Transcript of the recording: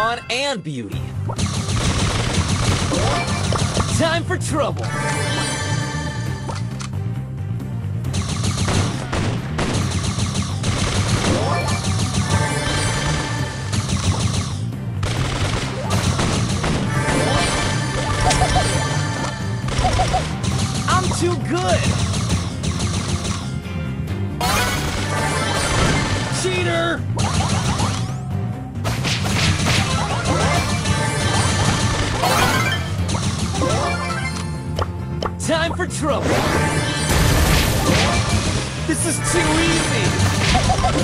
brawn and beauty. Time for trouble. I'm too good. Cheater! Time for trouble. This is too easy.